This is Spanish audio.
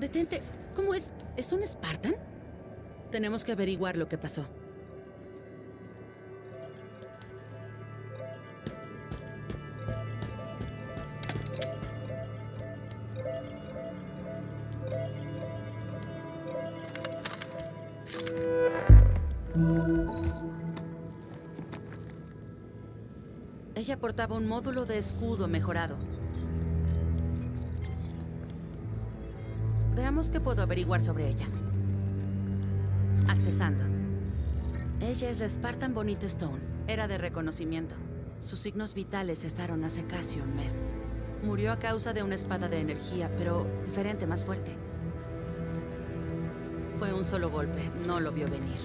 Detente. ¿Cómo es? ¿Es un Spartan? Tenemos que averiguar lo que pasó. Ella portaba un módulo de escudo mejorado. Veamos qué puedo averiguar sobre ella. Accesando. Ella es la Spartan Bonita Stone. Era de reconocimiento. Sus signos vitales cesaron hace casi un mes. Murió a causa de una espada de energía, pero diferente, más fuerte. Fue un solo golpe, no lo vio venir.